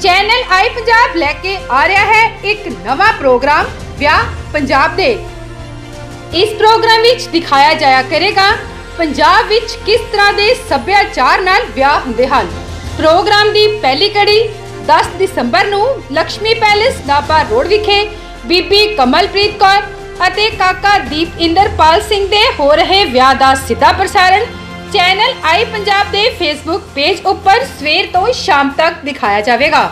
channel ਆਈ ਪੰਜਾਬ ਲੈ ਕੇ ਆ ਰਿਹਾ ਹੈ ਇੱਕ ਨਵਾਂ ਪ੍ਰੋਗਰਾਮ ਵਿਆਹ ਪੰਜਾਬ ਦੇ ਇਸ ਪ੍ਰੋਗਰਾਮ ਵਿੱਚ ਦਿਖਾਇਆ ਜਾਇਆ ਕਰੇਗਾ ਪੰਜਾਬ ਵਿੱਚ ਕਿਸ ਤਰ੍ਹਾਂ ਦੇ ਸੱਭਿਆਚਾਰ ਨਾਲ ਵਿਆਹ ਹੁੰਦੇ ਹਨ ਪ੍ਰੋਗਰਾਮ ਦੀ ਪਹਿਲੀ ਕੜੀ 10 ਦਸੰਬਰ ਨੂੰ ਲక్ష్ਮੀ ਪੈਲੇਸ ਨਾਪਾ ਰੋਡ ਵਿਖੇ ਬੀਬੀ ਕਮਲਪ੍ਰੀਤ ਕੌਰ ਅਤੇ ਕਾਕਾ ਦੀਪ ਇੰਦਰਪਾਲ ਸਿੰਘ ਦੇ ਹੋ ਰਹੇ ਵਿਆਹ ਦਾ ਸਿੱਧਾ ਪ੍ਰਸਾਰਣ ਚੈਨਲ ਆਈ ਪੰਜਾਬ ਦੇ ਫੇਸਬੁੱਕ ਪੇਜ ਉੱਪਰ ਸਵੇਰ ਤੋਂ ਸ਼ਾਮ ਤੱਕ ਦਿਖਾਇਆ ਜਾਵੇਗਾ